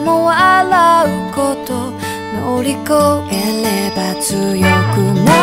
も笑うこと。乗り越えれば強くなる。